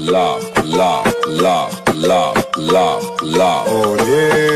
love, love, love, love, love, love. Olé.